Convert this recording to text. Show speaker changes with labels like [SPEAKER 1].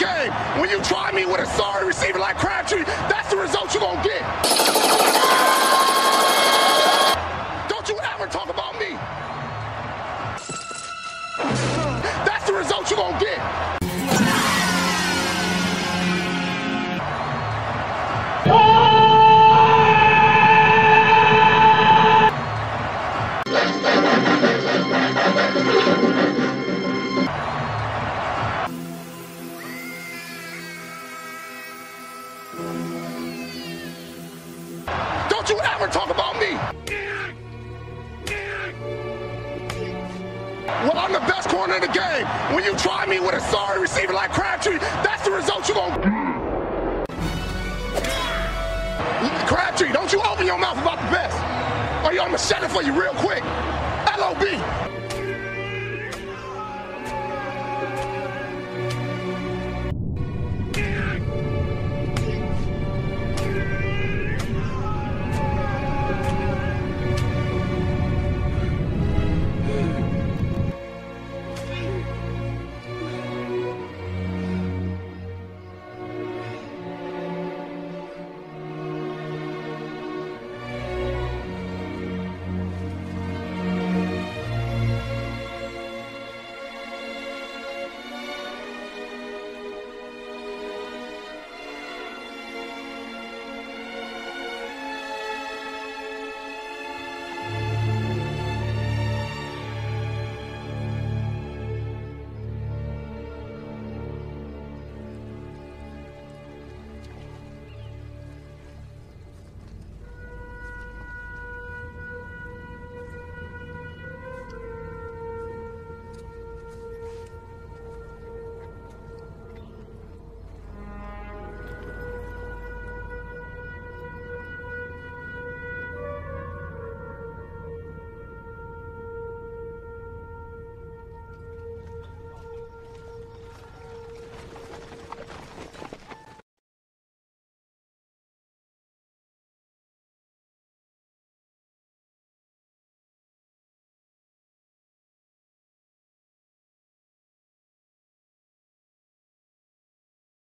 [SPEAKER 1] game. When you try me with a sorry receiver like Crabtree, that's the result you're going to get. Don't you ever talk about me. That's the result you're going to get. Don't ever talk about me. Well, I'm the best corner in the game. When you try me with a sorry receiver like Crabtree, that's the result you're going to get. Crabtree, don't you open your mouth about the best. Or I'm going to shut it for you real quick. LOB.